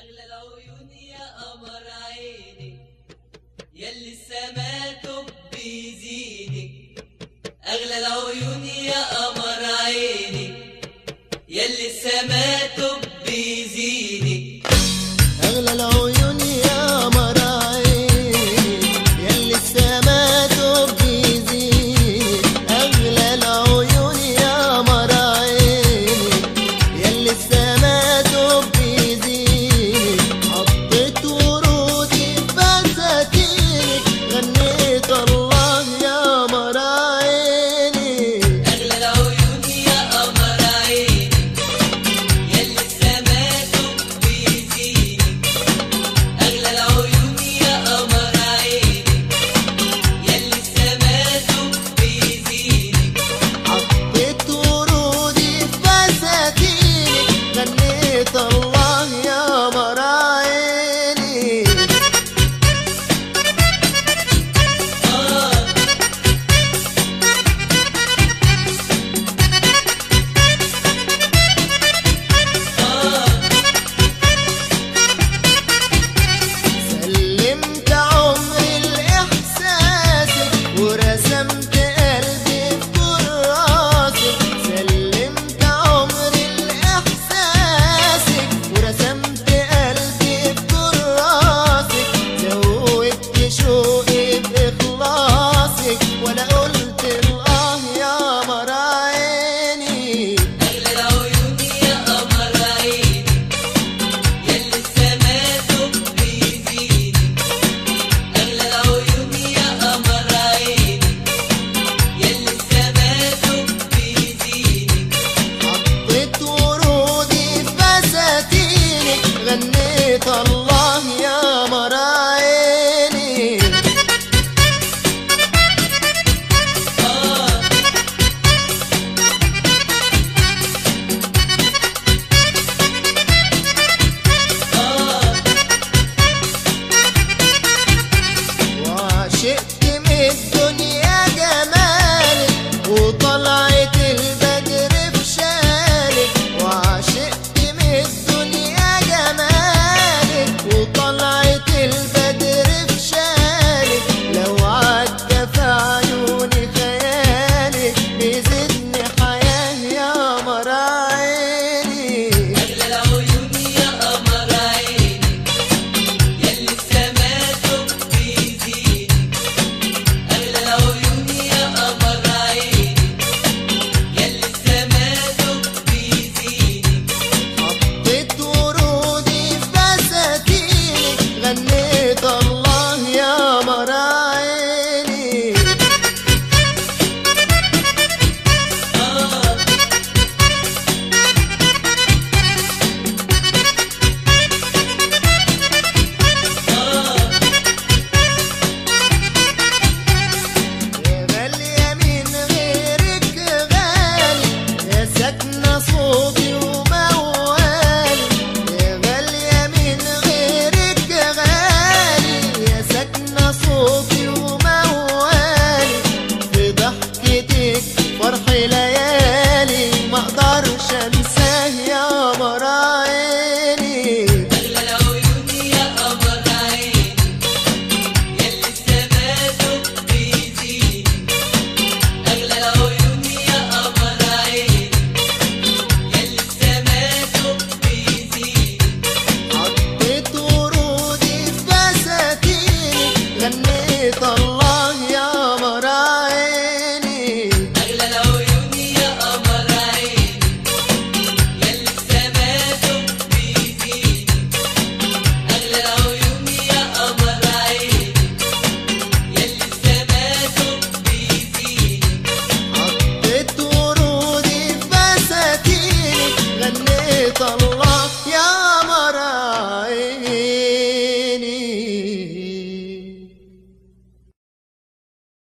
أغلى العيون يا قمر عيني. يلي السما تب زيني أغلى العيون يا قمر عيني. يلي السما Şeytanı and Eita, louco